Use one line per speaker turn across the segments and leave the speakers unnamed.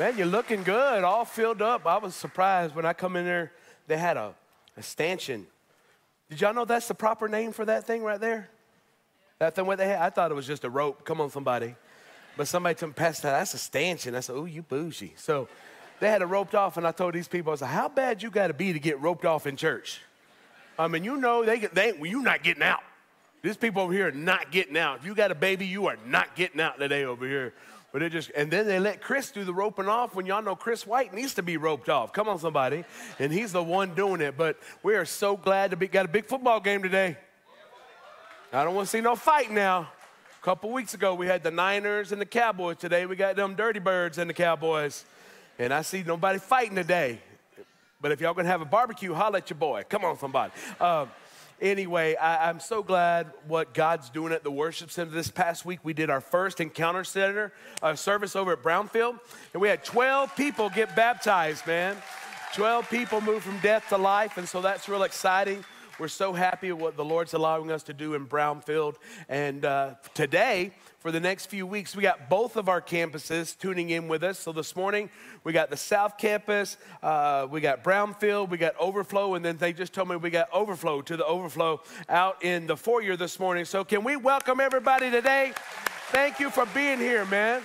Man, you're looking good, all filled up. I was surprised when I come in there, they had a, a stanchion. Did y'all know that's the proper name for that thing right there? That thing what they had? I thought it was just a rope. Come on, somebody. But somebody told me, Pastor, that's a stanchion. I said, oh, you bougie. So they had it roped off, and I told these people, I said, how bad you got to be to get roped off in church? I mean, you know, they, they well, you're not getting out. These people over here are not getting out. If you got a baby, you are not getting out today over here. But it just, and then they let Chris do the roping off when y'all know Chris White needs to be roped off. Come on, somebody. And he's the one doing it. But we are so glad to be, got a big football game today. I don't want to see no fight now. A couple weeks ago, we had the Niners and the Cowboys. Today, we got them Dirty Birds and the Cowboys. And I see nobody fighting today. But if y'all gonna have a barbecue, holla at your boy. Come on, somebody. Uh, anyway, I, am so glad what God's doing at the worship center. This past week, we did our first encounter center uh, service over at Brownfield, and we had 12 people get baptized, man. 12 people moved from death to life, and so that's real exciting. We're so happy what the Lord's allowing us to do in Brownfield. And uh, today, for the next few weeks, we got both of our campuses tuning in with us. So this morning, we got the South Campus, uh, we got Brownfield, we got Overflow, and then they just told me we got Overflow to the Overflow out in the foyer this morning. So can we welcome everybody today? Thank you for being here, man.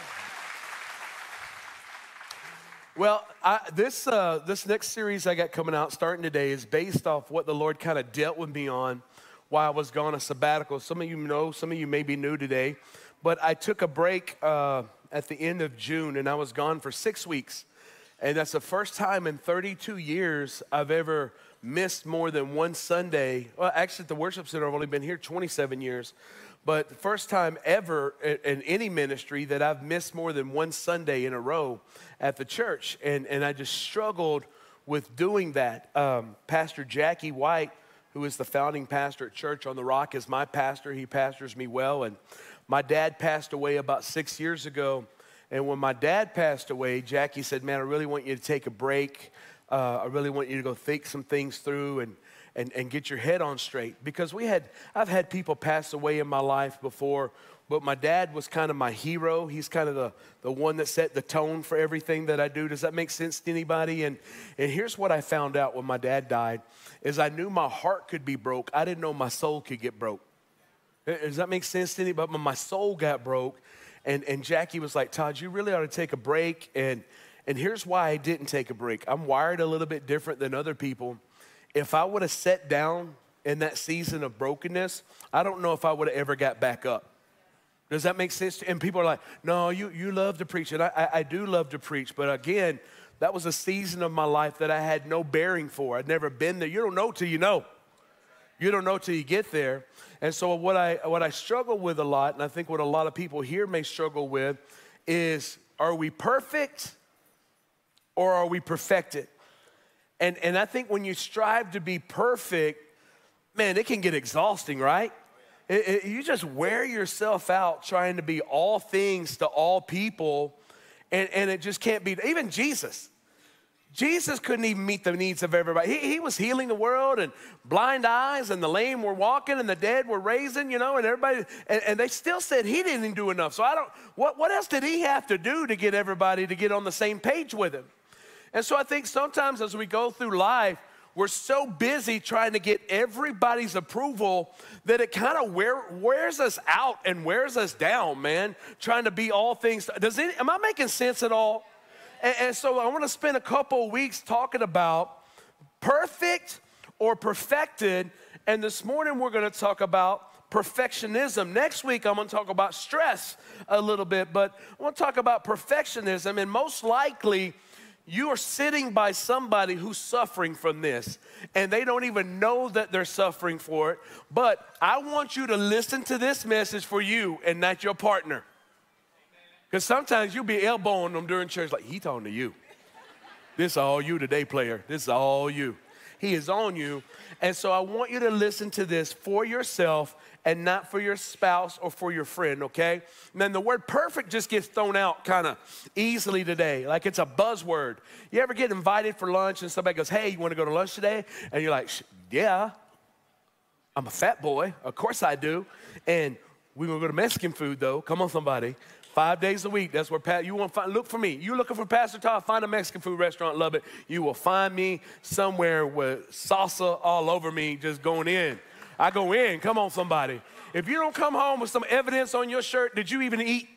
Well, I, this, uh, this next series I got coming out starting today is based off what the Lord kind of dealt with me on while I was gone a sabbatical. Some of you know, some of you may be new today, but I took a break uh, at the end of June and I was gone for six weeks. And that's the first time in 32 years I've ever missed more than one Sunday. Well, actually, at the worship center, I've only been here 27 years. But the first time ever in any ministry that I've missed more than one Sunday in a row at the church. And, and I just struggled with doing that. Um, pastor Jackie White, who is the founding pastor at Church on the Rock, is my pastor. He pastors me well. And my dad passed away about six years ago. And when my dad passed away, Jackie said, Man, I really want you to take a break. Uh, I really want you to go think some things through. And and, and get your head on straight. Because we had, I've had people pass away in my life before, but my dad was kind of my hero. He's kind of the, the one that set the tone for everything that I do. Does that make sense to anybody? And, and here's what I found out when my dad died is I knew my heart could be broke. I didn't know my soul could get broke. Does that make sense to anybody? But my soul got broke. And, and Jackie was like, Todd, you really ought to take a break. And, and here's why I didn't take a break. I'm wired a little bit different than other people if I would have sat down in that season of brokenness, I don't know if I would have ever got back up. Does that make sense? And people are like, no, you, you love to preach. And I, I, I do love to preach. But again, that was a season of my life that I had no bearing for. I'd never been there. You don't know till you know. You don't know till you get there. And so what I what I struggle with a lot, and I think what a lot of people here may struggle with, is are we perfect or are we perfected? And, and I think when you strive to be perfect, man, it can get exhausting, right? It, it, you just wear yourself out trying to be all things to all people, and, and it just can't be. Even Jesus, Jesus couldn't even meet the needs of everybody. He, he was healing the world, and blind eyes, and the lame were walking, and the dead were raising, you know, and everybody, and, and they still said he didn't do enough. So I don't, what, what else did he have to do to get everybody to get on the same page with him? And so I think sometimes as we go through life, we're so busy trying to get everybody's approval that it kind of wear, wears us out and wears us down, man, trying to be all things. Does it, am I making sense at all? And, and so I want to spend a couple weeks talking about perfect or perfected. And this morning we're going to talk about perfectionism. Next week, I'm going to talk about stress a little bit, but I want to talk about perfectionism. And most likely, you are sitting by somebody who's suffering from this and they don't even know that they're suffering for it. But I want you to listen to this message for you and not your partner. Because sometimes you'll be elbowing them during church, like, he talking to you. This is all you today, player. This is all you. He is on you. And so I want you to listen to this for yourself and not for your spouse or for your friend, okay? And then the word perfect just gets thrown out kind of easily today, like it's a buzzword. You ever get invited for lunch and somebody goes, hey, you wanna go to lunch today? And you're like, yeah, I'm a fat boy, of course I do. And We're gonna go to Mexican food though. Come on, somebody. Five days a week. That's where Pat. You want to find, look for me. You looking for Pastor Todd? Find a Mexican food restaurant. Love it. You will find me somewhere with salsa all over me, just going in. I go in. Come on, somebody. If you don't come home with some evidence on your shirt, did you even eat?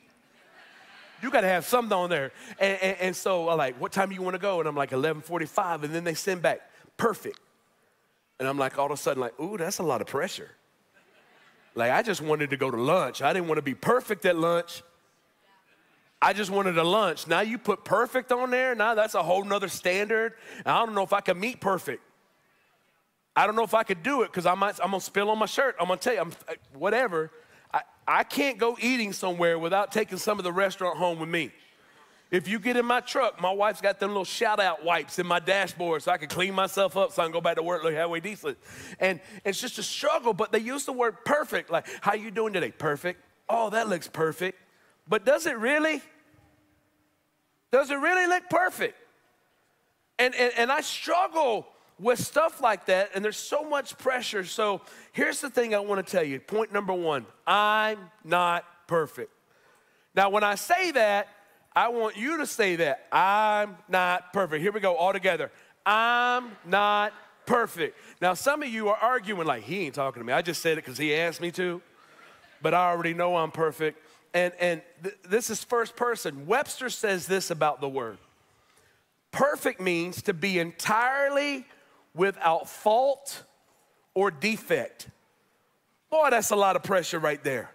You got to have something on there. And, and, and so I'm like, what time do you want to go? And I'm like, 11:45. And then they send back, perfect. And I'm like, all of a sudden, like, ooh, that's a lot of pressure. Like, I just wanted to go to lunch. I didn't want to be perfect at lunch. I just wanted a lunch. Now you put perfect on there. Now that's a whole nother standard. I don't know if I can meet perfect. I don't know if I could do it because I might, I'm gonna spill on my shirt. I'm gonna tell you, I'm, whatever. I, I can't go eating somewhere without taking some of the restaurant home with me. If you get in my truck, my wife's got them little shout out wipes in my dashboard so I can clean myself up so I can go back to work look halfway decent. And it's just a struggle, but they use the word perfect. Like, how you doing today? Perfect. Oh, that looks perfect. But does it really? Does it really look perfect? And, and, and I struggle with stuff like that, and there's so much pressure. So here's the thing I want to tell you. Point number one I'm not perfect. Now, when I say that, I want you to say that. I'm not perfect. Here we go, all together. I'm not perfect. Now, some of you are arguing like, he ain't talking to me. I just said it because he asked me to, but I already know I'm perfect and, and th- this is first person. Webster says this about the word perfect means to be entirely without fault or defect. Boy, that's a lot of pressure right there.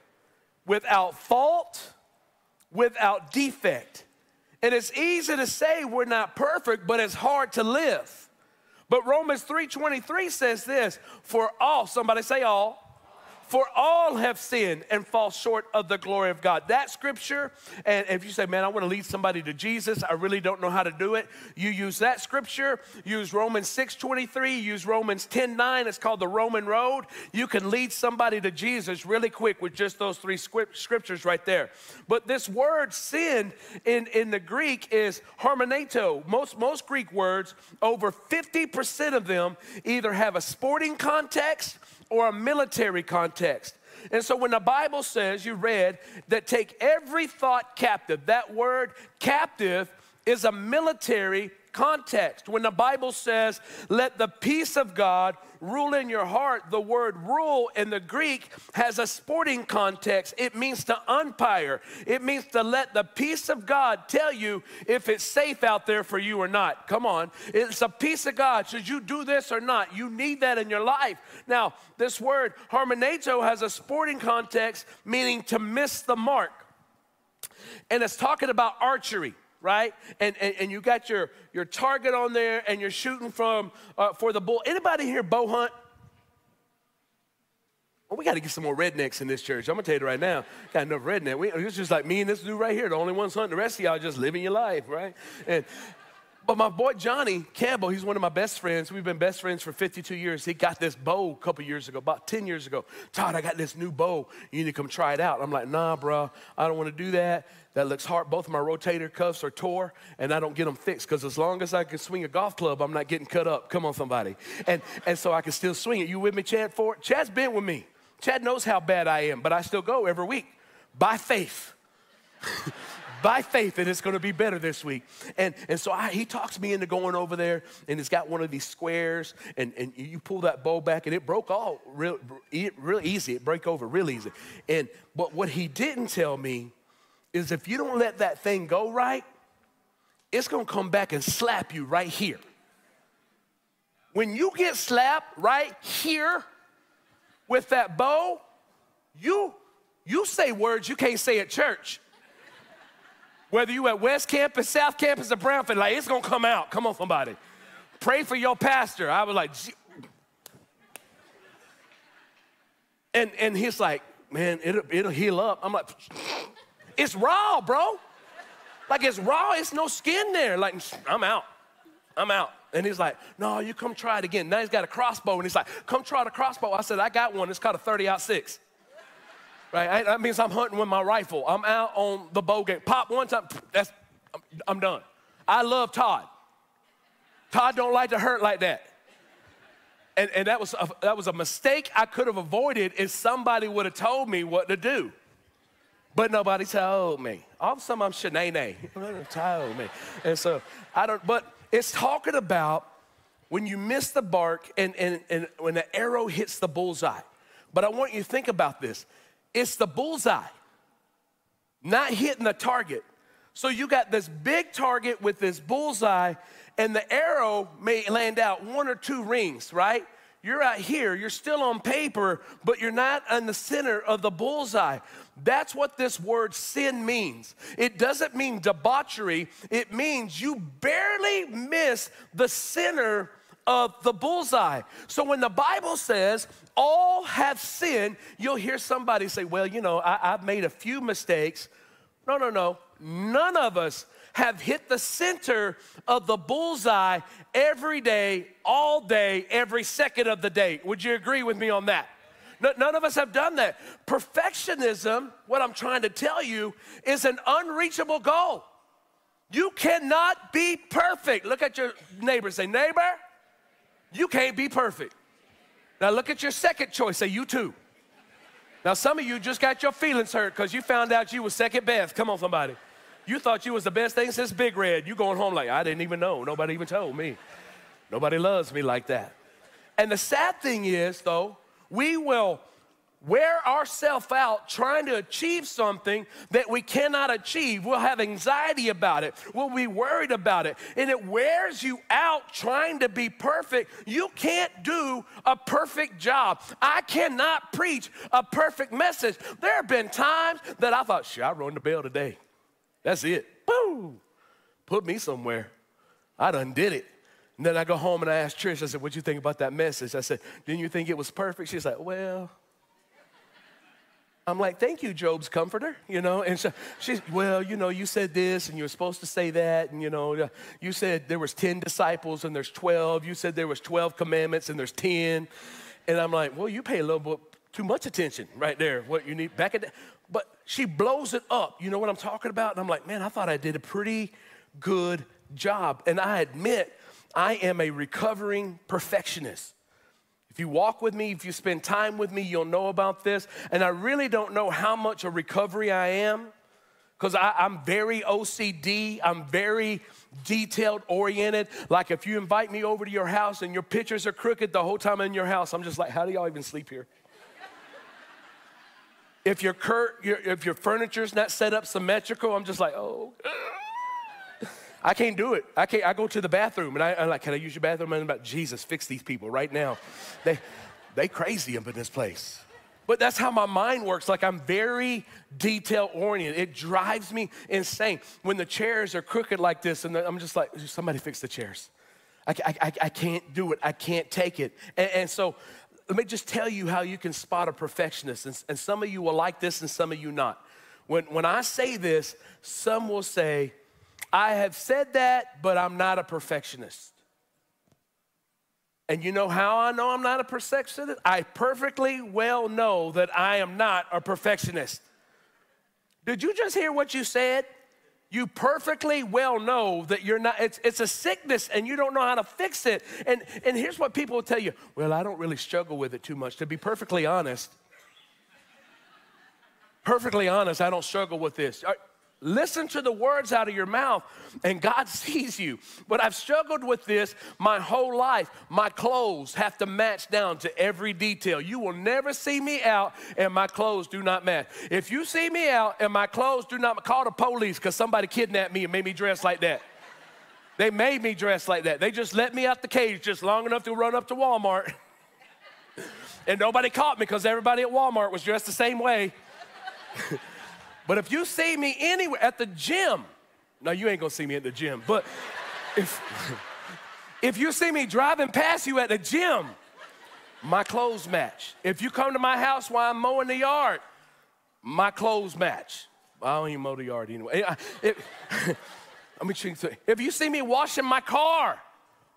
Without fault, without defect. And it's easy to say we're not perfect, but it's hard to live. But Romans 3:23 says this, for all, somebody say all, for all have sinned and fall short of the glory of God. That scripture, and if you say, man, I want to lead somebody to Jesus, I really don't know how to do it, you use that scripture, use Romans 6 23, use Romans 10 9, it's called the Roman Road. You can lead somebody to Jesus really quick with just those three scriptures right there. But this word sin in, in the Greek is hamartano. Most, most Greek words, over 50% of them either have a sporting context or a military context. And so when the Bible says, you read, that take every thought captive, that word captive is a military context. When the Bible says, let the peace of God rule in your heart, the word rule in the Greek has a sporting context. It means to umpire, it means to let the peace of God tell you if it's safe out there for you or not. Come on. It's a peace of God. Should you do this or not? You need that in your life. Now, this word, hamartano, has a sporting context, meaning to miss the mark. And it's talking about archery right? And, and, and you got your, your target on there and you're shooting from uh, for the bull. Anybody here bow hunt? Well, we got to get some more rednecks in this church. I'm gonna tell you right now, got enough redneck. We, it's just like me and this dude right here, the only ones hunting. The rest of y'all just living your life, right? And but my boy Johnny Campbell, he's one of my best friends. We've been best friends for 52 years. He got this bow a couple years ago, about 10 years ago. Todd, I got this new bow. You need to come try it out. I'm like, nah, bro, I don't want to do that. That looks hard. Both of my rotator cuffs are tore, and I don't get them fixed because as long as I can swing a golf club, I'm not getting cut up. Come on, somebody. And, and so I can still swing it. You with me, Chad? For Chad's been with me. Chad knows how bad I am, but I still go every week by faith. by faith that it's going to be better this week. And, and so I, he talks me into going over there, and it's got one of these squares, and, and you pull that bow back, and it broke all real, real easy. It broke over real easy. And but what he didn't tell me is if you don't let that thing go right, it's going to come back and slap you right here. When you get slapped right here with that bow, you you say words you can't say at church. Whether you at West Campus, South Campus, or Brownfield, like it's gonna come out. Come on, somebody. Pray for your pastor. I was like, and and he's like, man, it'll, it'll heal up. I'm like, it's raw, bro. Like it's raw. It's no skin there. Like I'm out. I'm out. And he's like, no, you come try it again. Now he's got a crossbow, and he's like, come try the crossbow. I said, I got one. It's called a 30 aught six right? That means I'm hunting with my rifle. I'm out on the bow game. Pop one time, that's, I'm, done. I love Todd. Todd don't like to hurt like that. And, and that, was a, that was a mistake I could have avoided if somebody would have told me what to do. But nobody told me. All of a sudden, I'm Shanae. told me. And so I don't, but it's talking about when you miss the bark and, and, and when the arrow hits the bullseye. But I want you to think about this it's the bullseye, not hitting the target. So you got this big target with this bullseye, and the arrow may land out one or two rings, right? You're out here, you're still on paper, but you're not in the center of the bullseye. That's what this word sin means. It doesn't mean debauchery, it means you barely miss the center of the bullseye. So when the Bible says all have sinned, you'll hear somebody say, Well, you know, I, have made a few mistakes. No, no, no. None of us have hit the center of the bullseye every day, all day, every second of the day. Would you agree with me on that? None of us have done that. Perfectionism, what I'm trying to tell you, is an unreachable goal. You cannot be perfect. Look at your neighbor, say, neighbor, you can't be perfect. Now look at your second choice, say, you too. Now some of you just got your feelings hurt because you found out you was second best. Come on, somebody. You thought you was the best thing since Big Red. You going home like, I didn't even know. Nobody even told me. Nobody loves me like that. And the sad thing is, though, we will wear ourselves out trying to achieve something that we cannot achieve. We'll have anxiety about it. We'll be worried about it. And it wears you out trying to be perfect. You can't do a perfect job. I cannot preach a perfect message. There have been times that I thought, shit, I rung the bell today. That's it. Boom. Put me somewhere. I done did it. And then I go home and I ask Trish, I said, What'd you think about that message? I said, Didn't you think it was perfect? She's like, Well, I'm like, Thank you, Job's comforter, you know? And so she's, Well, you know, you said this and you were supposed to say that. And, you know, uh, you said there was 10 disciples and there's 12. You said there was 12 commandments and there's 10. And I'm like, Well, you pay a little bit too much attention right there. What you need back at that but she blows it up. You know what I'm talking about? And I'm like, man, I thought I did a pretty good job. And I admit, I am a recovering perfectionist. If you walk with me, if you spend time with me, you'll know about this. And I really don't know how much a recovery I am because I'm very OCD, I'm very detailed oriented. Like if you invite me over to your house and your pictures are crooked the whole time in your house, I'm just like, how do y'all even sleep here? If your, cur- your, if your furniture's not set up symmetrical, I'm just like, oh. I can't do it. I can't. I go to the bathroom and I, am like, can I use your bathroom? And I'm like, Jesus, fix these people right now. They, they crazy up in this place. But that's how my mind works. Like I'm very detail oriented. It drives me insane when the chairs are crooked like this, and I'm just like, somebody fix the chairs. I, I, I can't do it. I can't take it. And, and so let me just tell you how you can spot a perfectionist. And, and some of you will like this and some of you not. When, when I say this, some will say, I have said that, but I'm not a perfectionist. And you know how I know I'm not a perfectionist? I perfectly well know that I am not a perfectionist. Did you just hear what you said? you perfectly well know that you're not, it's, it's a sickness and you don't know how to fix it. And, and here's what people will tell you well, I don't really struggle with it too much. To be perfectly honest, perfectly honest, I don't struggle with this. Listen to the words out of your mouth, and God sees you. But I've struggled with this my whole life. My clothes have to match down to every detail. You will never see me out and my clothes do not match. If you see me out and my clothes do not, call the police because somebody kidnapped me and made me dress like that. They made me dress like that. They just let me out the cage just long enough to run up to Walmart. and nobody caught me because everybody at Walmart was dressed the same way. But if you see me anywhere at the gym, now you ain't gonna see me at the gym, but if, if you see me driving past you at the gym, my clothes match. If you come to my house while I'm mowing the yard, my clothes match. I don't even mow the yard anyway. Eh, it, let me you. If you see me washing my car,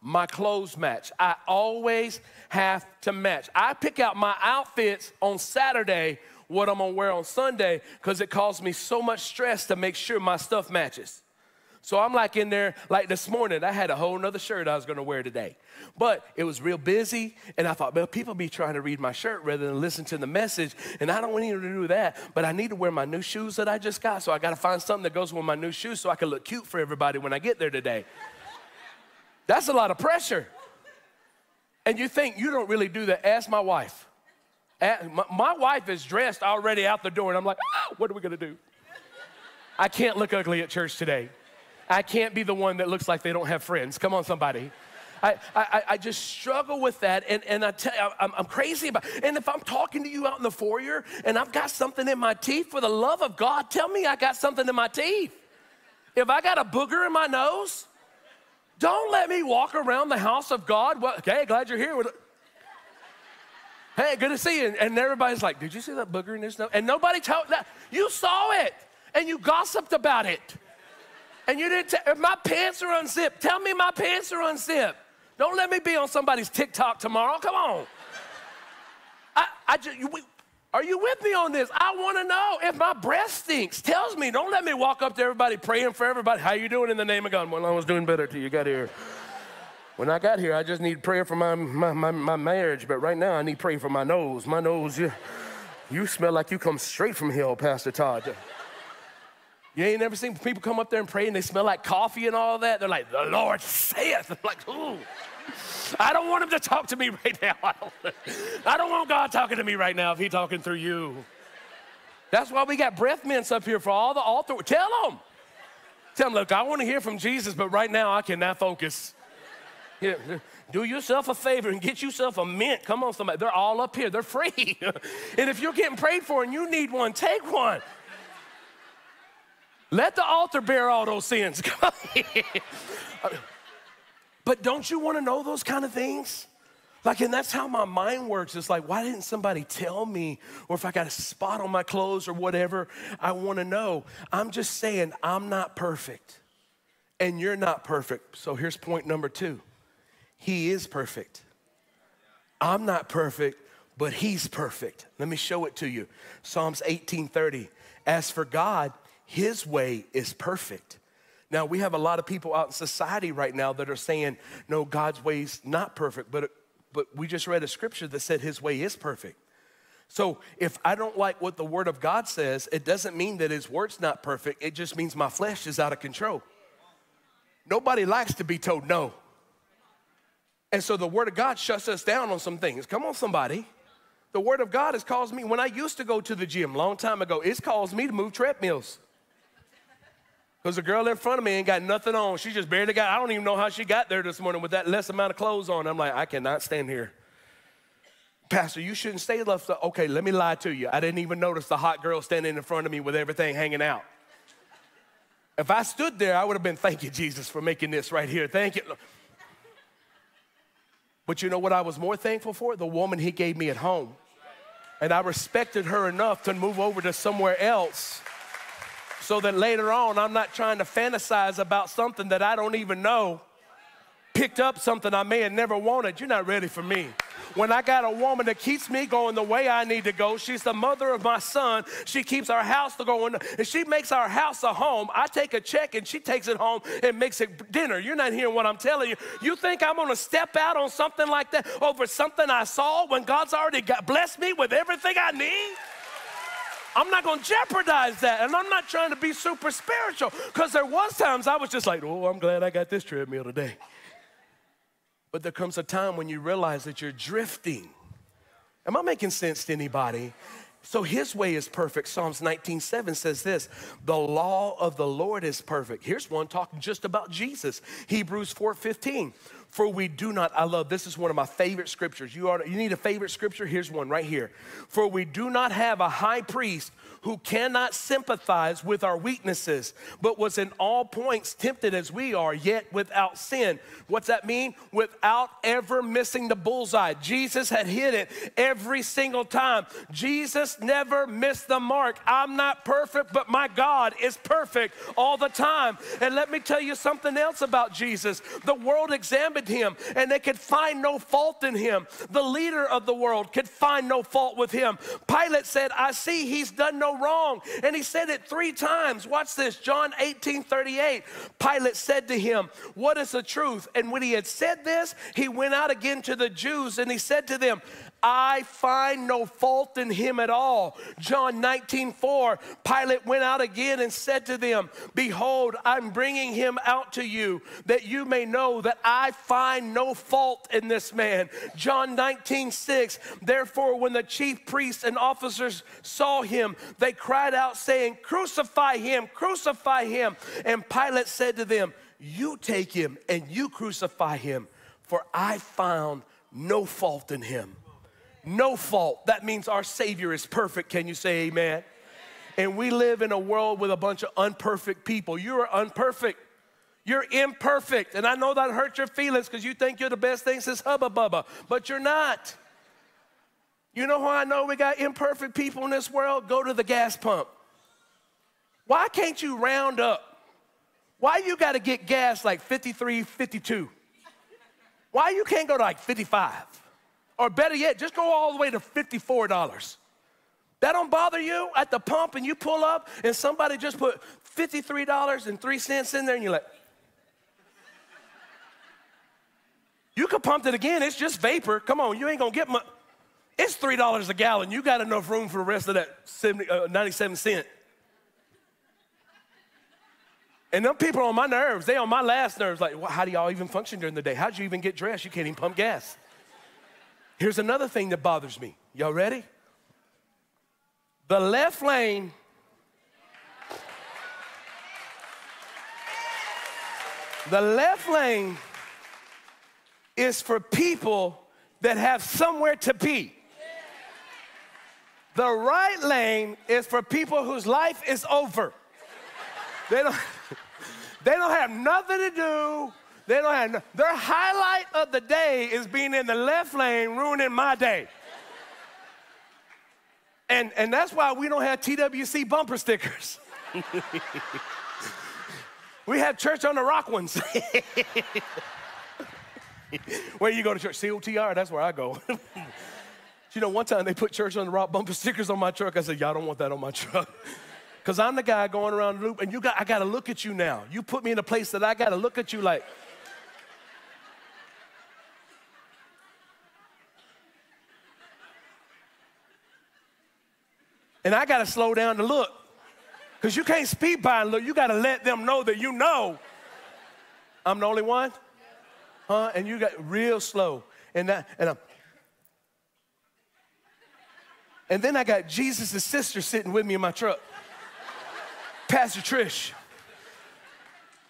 my clothes match. I always have to match. I pick out my outfits on Saturday what I'm gonna wear on Sunday because it caused me so much stress to make sure my stuff matches. So I'm like in there, like this morning, I had a whole nother shirt I was gonna wear today. But it was real busy, and I thought, well, people be trying to read my shirt rather than listen to the message, and I don't need to do that, but I need to wear my new shoes that I just got, so I gotta find something that goes with my new shoes so I can look cute for everybody when I get there today. That's a lot of pressure. And you think you don't really do that. Ask my wife. My wife is dressed already out the door, and I'm like, ah, what are we gonna do? I can't look ugly at church today. I can't be the one that looks like they don't have friends. Come on, somebody. I, I, I just struggle with that, and, and I tell you, I'm, I'm crazy about. And if I'm talking to you out in the foyer and I've got something in my teeth, for the love of God, tell me I got something in my teeth. If I got a booger in my nose, don't let me walk around the house of God. Well, okay, glad you're here. Hey, good to see you. And everybody's like, Did you see that booger in his nose? And nobody told that. You saw it and you gossiped about it. And you didn't, if my pants are unzipped, tell me my pants are unzipped. Don't let me be on somebody's TikTok tomorrow. Come on. I, I just, you, are you with me on this? I want to know if my breath stinks. Tells me. Don't let me walk up to everybody praying for everybody. How you doing in the name of God? Well, I was doing better till you got here. When I got here, I just need prayer for my, my, my, my marriage, but right now I need prayer for my nose. My nose, you, you smell like you come straight from hell, Pastor Todd. You ain't never seen people come up there and pray and they smell like coffee and all that. They're like, the Lord saith. I'm like, ooh. I don't want him to talk to me right now. I don't, I don't want God talking to me right now if he's talking through you. That's why we got breath mints up here for all the altar. Tell them. Tell them, look, I want to hear from Jesus, but right now I cannot focus. Yeah, do yourself a favor and get yourself a mint. Come on, somebody. They're all up here. They're free. and if you're getting prayed for and you need one, take one. Let the altar bear all those sins. but don't you want to know those kind of things? Like, and that's how my mind works. It's like, why didn't somebody tell me? Or if I got a spot on my clothes or whatever, I want to know. I'm just saying, I'm not perfect. And you're not perfect. So here's point number two He is perfect. I'm not perfect, but He's perfect. Let me show it to you. Psalms 18:30. As for God, his way is perfect. Now, we have a lot of people out in society right now that are saying, no, God's way is not perfect, but, but we just read a scripture that said his way is perfect. So if I don't like what the word of God says, it doesn't mean that his word's not perfect. It just means my flesh is out of control. Nobody likes to be told no. And so the word of God shuts us down on some things. Come on, somebody. The word of God has caused me, when I used to go to the gym long time ago, it's caused me to move treadmills. Because the girl in front of me ain't got nothing on. She just barely got, I don't even know how she got there this morning with that less amount of clothes on. I'm like, I cannot stand here. Pastor, you shouldn't stay left. Okay, let me lie to you. I didn't even notice the hot girl standing in front of me with everything hanging out. If I stood there, I would have been, thank you, Jesus, for making this right here. Thank you. But you know what I was more thankful for? The woman he gave me at home. And I respected her enough to move over to somewhere else so that later on I'm not trying to fantasize about something that I don't even know. Picked up something I may have never wanted. You're not ready for me. When I got a woman that keeps me going the way I need to go, she's the mother of my son. She keeps our house to going, and she makes our house a home. I take a check and she takes it home and makes it dinner. You're not hearing what I'm telling you. You think I'm gonna step out on something like that over something I saw when God's already got blessed me with everything I need? I'm not going to jeopardize that. And I'm not trying to be super spiritual because there was times I was just like, oh, I'm glad I got this treadmill today. But there comes a time when you realize that you're drifting. Am I making sense to anybody? So his way is perfect. Psalms 19:7 says this, "The law of the Lord is perfect." Here's one talking just about Jesus. Hebrews 4:15, "For we do not I love this is one of my favorite scriptures. You are you need a favorite scripture? Here's one right here. "For we do not have a high priest who cannot sympathize with our weaknesses, but was in all points tempted as we are, yet without sin. What's that mean? Without ever missing the bullseye. Jesus had hit it every single time. Jesus Jesus never missed the mark. I'm not perfect, but my God is perfect all the time. And let me tell you something else about Jesus. The world examined him and they could find no fault in him. The leader of the world could find no fault with him. Pilate said, I see he's done no wrong. And he said it three times. Watch this John 18 38. Pilate said to him, What is the truth? And when he had said this, he went out again to the Jews and he said to them, I find no fault in him at all. John 19, 4, Pilate went out again and said to them, Behold, I'm bringing him out to you, that you may know that I find no fault in this man. John 19, 6, therefore, when the chief priests and officers saw him, they cried out, saying, Crucify him, crucify him. And Pilate said to them, You take him and you crucify him, for I found no fault in him no fault. That means our Savior is perfect. Can you say amen? And we live in a world with a bunch of unperfect people. You're unperfect. You're imperfect. And I know that hurts your feelings because you think you're the best thing since Hubba Bubba, but you're not. You know how I know we got imperfect people in this world? Go to the gas pump. Why can't you round up? Why you got to get gas like 53, 52? Why you can't go to like 55? Or better yet, just go all the way to $54. That don't bother you at the pump and you pull up and somebody just put $53.03 in there and you're like, you could pump it again. It's just vapor. Come on, you ain't gonna get much. It's $3 a gallon. You got enough room for the rest of that 70, uh, 97 cent. And them people are on my nerves. They on my last nerves. Like, well, how do y'all even function during the day? How'd you even get dressed? You can't even pump gas. Here's another thing that bothers me. Y'all ready? The left lane The left lane is for people that have somewhere to be. The right lane is for people whose life is over. They don't, they don't have nothing to do they don't have no, their highlight of the day is being in the left lane, ruining my day. And, and that's why we don't have TWC bumper stickers. we have church on the rock ones. where you go to church? COTR, that's where I go. you know, one time they put church on the rock bumper stickers on my truck. I said, Y'all don't want that on my truck. Because I'm the guy going around the loop, and you got, I got to look at you now. You put me in a place that I got to look at you like, And I got to slow down to look. Because you can't speed by and look. You got to let them know that you know I'm the only one. Huh? And you got real slow. And, that, and I'm, and then I got Jesus' sister sitting with me in my truck. Pastor Trish.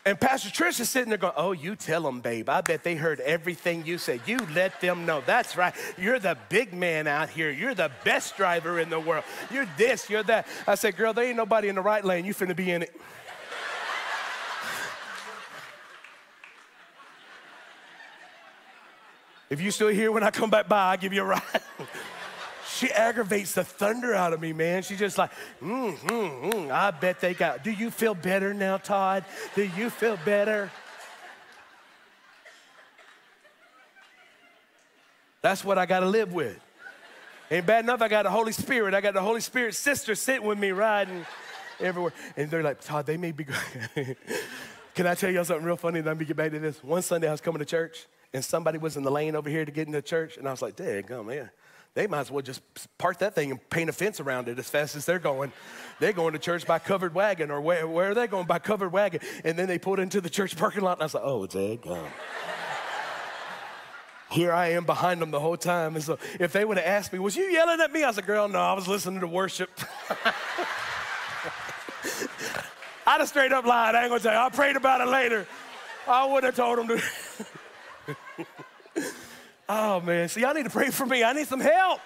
And Pastor Trish is sitting there going, Oh, you tell them, babe. I bet they heard everything you said. You let them know. That's right. You're the big man out here. You're the best driver in the world. You're this, you're that. I said, Girl, there ain't nobody in the right lane. You finna be in it. if you still here when I come back by, I'll give you a ride. she aggravates the thunder out of me, man. She's just like, mm, mm, mm. I bet they got, do you feel better now, Todd? Do you feel better? That's what I got to live with. Ain't bad enough I got the Holy Spirit. I got the Holy Spirit sister sitting with me riding everywhere. And they're like, Todd, they may be good. Can I tell y'all something real funny? Let me get back to this. One Sunday I was coming to church and somebody was in the lane over here to get into church. And I was like, dang, come man they might as well just park that thing and paint a fence around it as fast as they're going. They're going to church by covered wagon, or where, where are they going by covered wagon? And then they pulled into the church parking lot, and I was like, oh, it's Ed. Here I am behind them the whole time. And so if they would have asked me, was you yelling at me? I said, girl, no, I was listening to worship. I'd have straight up lied. I ain't gonna you. I prayed about it later. I would have told them to. Oh man, see, y'all need to pray for me. I need some help.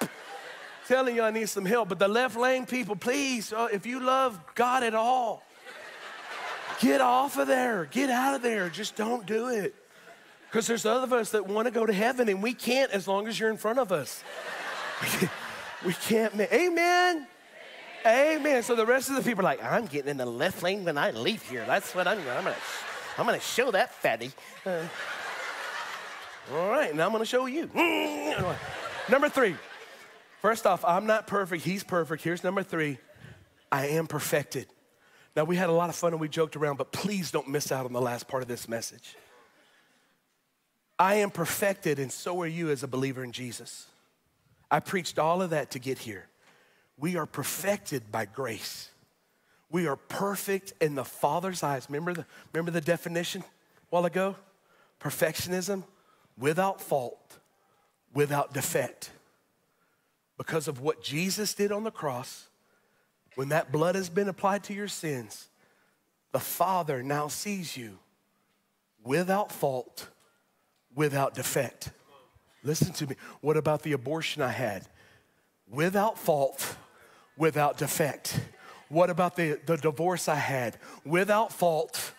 Telling you I need some help. But the left lane people, please, uh, if you love God at all, get off of there. Get out of there. Just don't do it. Because there's other of us that want to go to heaven and we can't as long as you're in front of us. we can't. Amen.
Amen. So the rest of the people are like, I'm getting in the left lane when I leave here. That's what I'm going. I'm going to. I'm going to show that fatty. Uh, all right, now I'm going to show you. Mm. number three. First off, I'm not perfect. He's perfect. Here's number three. I am perfected. Now, we had a lot of fun and we joked around, but please don't miss out on the last part of this message. I am perfected, and so are you as a believer in Jesus. I preached all of that to get here. We are perfected by grace. We are perfect in the Father's eyes. Remember the, remember the definition a while ago? Perfectionism without fault, without defect. Because of what Jesus did on the cross, when that blood has been applied to your sins, the Father now sees you without fault, without defect. Listen to me. What about the abortion I had? Without fault, without defect. What about the, the divorce I had? Without fault,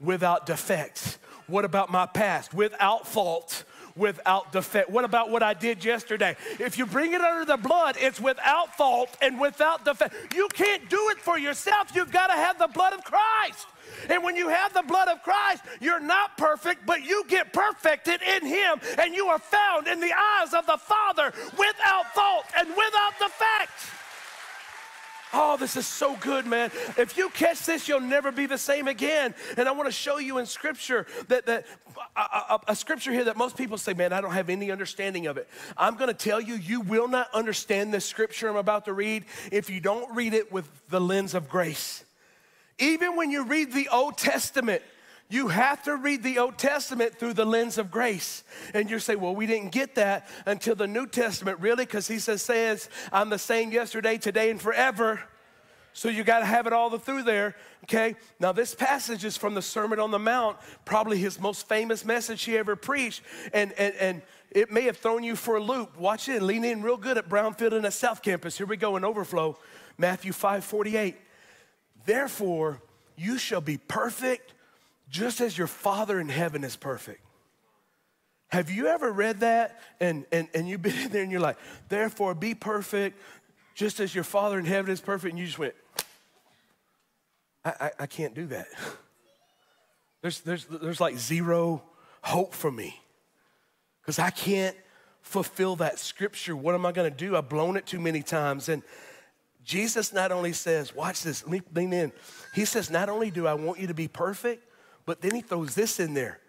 without defect. What about my past? Without fault, without defect. What about what I did yesterday? If you bring it under the blood, it's without fault and without defect. You can't do it for yourself. You've got to have the blood of Christ. And when you have the blood of Christ, you're not perfect, but you get perfected in Him, and you are found in the eyes of the Father without fault and without defect. Oh, this is so good, man. If you catch this, you'll never be the same again. And I want to show you in scripture that, that a, a, a scripture here that most people say, man, I don't have any understanding of it. I'm going to tell you, you will not understand this scripture I'm about to read if you don't read it with the lens of grace. Even when you read the Old Testament, you have to read the Old Testament through the lens of grace. And you say, well, we didn't get that until the New Testament, really? Because he says, says, I'm the same yesterday, today, and forever. So you got to have it all the through there, okay? Now, this passage is from the Sermon on the Mount, probably his most famous message he ever preached. And, and, and it may have thrown you for a loop. Watch it, lean in real good at Brownfield and at South Campus. Here we go in overflow, Matthew 5 48. Therefore, you shall be perfect just as your Father in heaven is perfect. Have you ever read that and, and, and you've been in there and you're like, therefore be perfect just as your Father in heaven is perfect? And you just went, I, I, I can't do that. There's, there's, there's like zero hope for me because I can't fulfill that scripture. What am I going to do? I've blown it too many times. And Jesus not only says, watch this, let me lean in. He says, not only do I want you to be perfect, but then he throws this in there.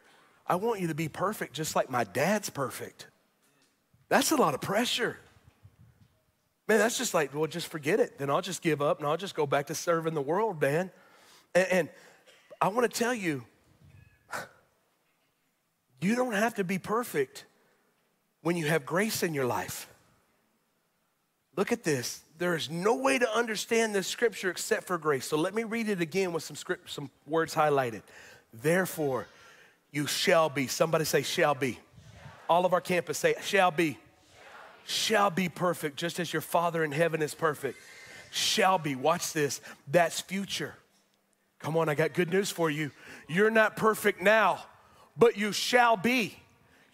I want you to be perfect just like my dad's perfect. That's a lot of pressure. Man, that's just like, well, just forget it. Then I'll just give up and I'll just go back to serving the world, man. And, and I want to tell you, you don't have to be perfect when you have grace in your life. Look at this. There is no way to understand this scripture except for grace. So let me read it again with some script, some words highlighted. Therefore, you shall be. Somebody say, shall be. All of our campus say, shall be. Shall be perfect, just as your Father in heaven is perfect. Shall be. Watch this. That's future. Come on, I got good news for you. You're not perfect now, but you shall be.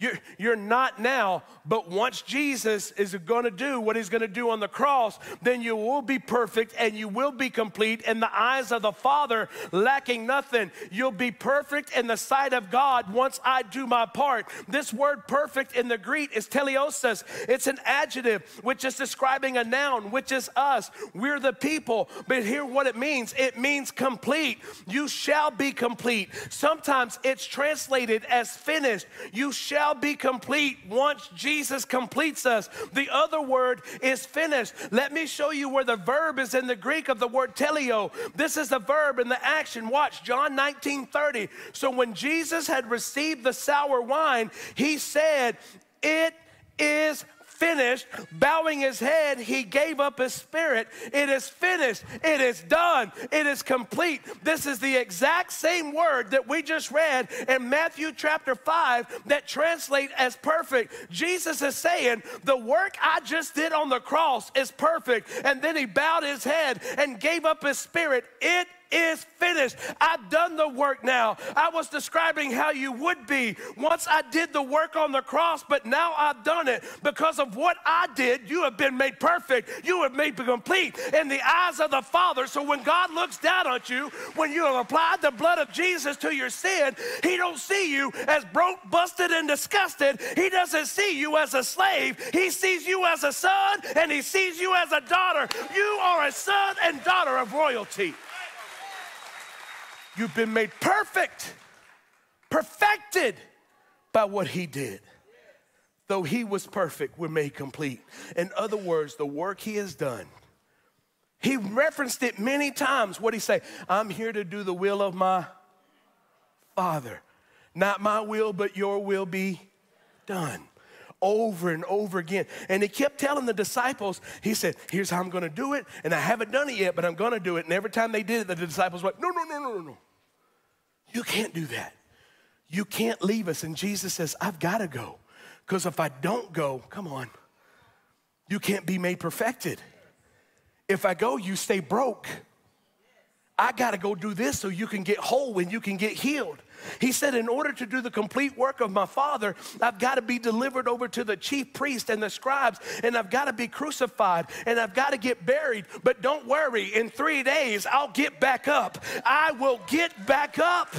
You're, you're not now, but once Jesus is going to do what he's going to do on the cross, then you will be perfect and you will be complete in the eyes of the Father, lacking nothing. You'll be perfect in the sight of God once I do my part. This word perfect in the Greek is teleosis. It's an adjective which is describing a noun, which is us. We're the people. But hear what it means it means complete. You shall be complete. Sometimes it's translated as finished. You shall shall be complete once Jesus completes us. The other word is finished. Let me show you where the verb is in the Greek of the word teleo. This is the verb in the action. Watch John 19 30. So when Jesus had received the sour wine, he said, It is finished. Bowing his head, he gave up his spirit. It is finished. It is done. It is complete. This is the exact same word that we just read in Matthew chapter 5 that translate as perfect. Jesus is saying, The work I just did on the cross is perfect. And then he bowed his head and gave up his spirit. It
is finished. I've done the work now. I was describing how you would be once I did the work on the cross, but now I've done it. Because of what I did, you have been made perfect. You have made complete in the eyes of the Father. So when God looks down on you, when you have applied the blood of Jesus to your sin, He don't see you as broke, busted, and disgusted. He doesn't see you as a slave. He sees you as a son and He sees you as a daughter. You are a son and daughter of royalty. You've been made perfect, perfected by what He did. Though He was perfect, we're made complete. In other words, the work He has done. He referenced it many times. What did he say? I'm here to do the will of my Father. Not my will, but your will be done. Over and over again. And he kept telling the disciples, he said, Here's how I'm gonna do it. And I haven't done it yet, but I'm gonna do it. And every time they did it, the disciples were like, No, no, no, no, no, no. You can't do that. You can't leave us. And Jesus says, I've gotta go. Because if I don't go, come on, you can't be made perfected. If I go, you stay broke. I got to go do this so you can get whole and you can get healed. He said, In order to do the complete work of my Father, I've got to be delivered over to the chief priest and the scribes, and I've got to be crucified, and I've got to get buried. But don't worry, in three days, I'll get back up. I will get back up.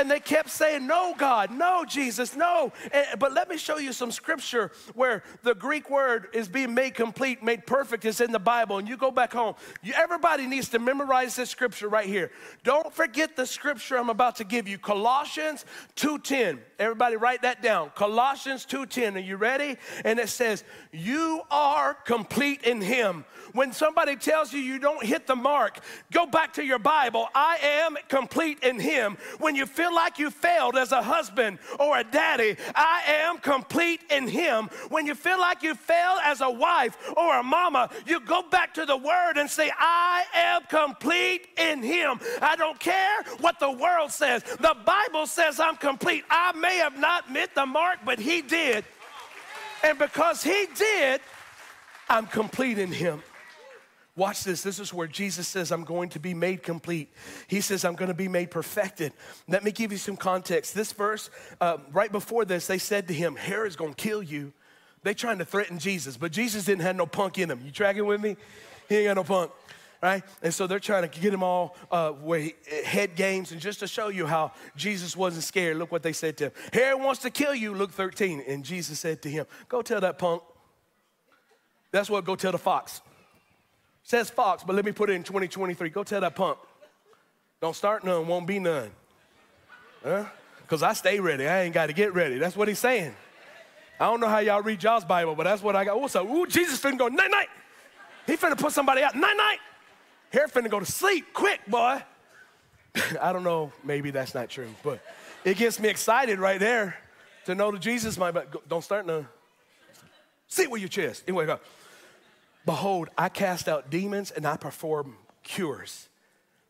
And they kept saying, No, God, no, Jesus, no. And, but let me show you some scripture where the Greek word is being made complete, made perfect, is in the Bible. And you go back home. You, everybody needs to memorize this scripture right here. Don't forget the scripture I'm about to give you. Colossians 2.10. Everybody write that down. Colossians 2.10. Are you ready? And it says, You are complete in Him when somebody tells you you don't hit the mark, go back to your Bible. I am complete in Him. When you feel like you failed as a husband or a daddy, I am complete in Him. When you feel like you failed as a wife or a mama, you go back to the Word and say, I am complete in Him. I don't care what the world says. The Bible says I'm complete. I may have not met the mark, but He did. And because He did, I'm complete in Him. Watch this. This is where Jesus says, I'm going to be made complete. He says, I'm going to be made perfected. Let me give you some context. This verse, uh, right before this, they said to him, Herod's going to kill you. They trying to threaten Jesus, but Jesus didn't have no punk in him. You tracking with me? He ain't got no punk right? And so they're trying to get him all uh, head games. And just to show you how Jesus wasn't scared, look what they said to him. Herod wants to kill you, Luke 13. And Jesus said to him, Go tell that punk. That's what go tell the fox. Says Fox, but let me put it in 2023. Go tell that pump. Don't start none, won't be none. Huh? Because I stay ready. I ain't got to get ready. That's what he's saying. I don't know how y'all read y'all's Bible, but that's what I got. What's up? Ooh, Jesus finna go night night. He finna put somebody out night night. Here finna go to sleep quick, boy. I don't know. Maybe that's not true, but it gets me excited right there to know that Jesus might. But don't start none. Sit with your chest. Anyway, go. Behold, I cast out demons and I perform cures.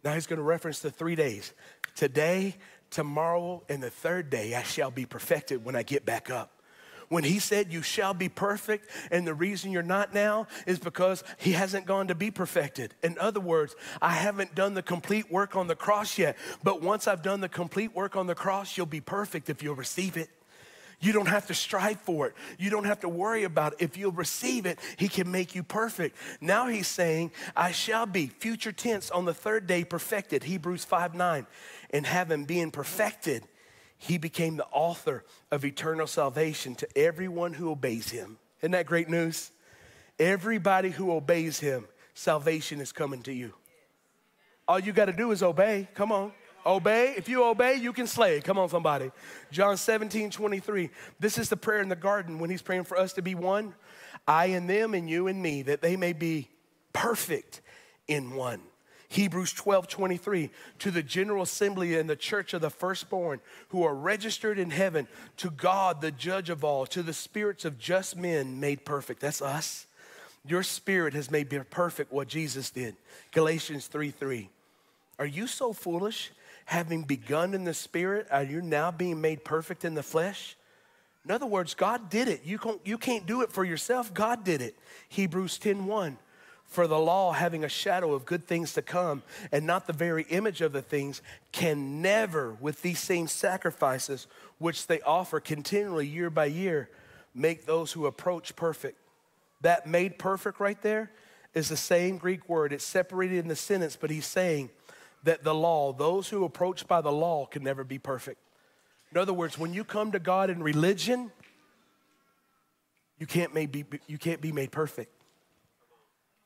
Now he's going to reference the three days. Today, tomorrow, and the third day, I shall be perfected when I get back up. When he said, You shall be perfect, and the reason you're not now is because he hasn't gone to be perfected. In other words, I haven't done the complete work on the cross yet, but once I've done the complete work on the cross, you'll be perfect if you'll receive it. You don't have to strive for it. You don't have to worry about it. If you'll receive it, He can make you perfect. Now He's saying, I shall be, future tense, on the third day perfected. Hebrews 5 9. And having been perfected, He became the author of eternal salvation to everyone who obeys Him. Isn't that great news? Everybody who obeys Him, salvation is coming to you. All you got to do is obey. Come on. Obey. If you obey, you can slay. Come on, somebody. John 17, 23. This is the prayer in the garden when he's praying for us to be one. I and them and you and me, that they may be perfect in one. Hebrews 12, 23, to the general assembly and the church of the firstborn who are registered in heaven, to God, the judge of all, to the spirits of just men made perfect. That's us. Your spirit has made perfect what Jesus did. Galatians 3, 3. Are you so foolish? Having begun in the spirit, are you now being made perfect in the flesh? In other words, God did it. You can't, you can't do it for yourself. God did it. Hebrews 10 1. For the law, having a shadow of good things to come and not the very image of the things, can never, with these same sacrifices which they offer continually year by year, make those who approach perfect. That made perfect right there is the same Greek word. It's separated in the sentence, but he's saying that the law, those who approach by the law, can never be perfect. In other words, when you come to God in religion, you can't, be, you can't be made perfect.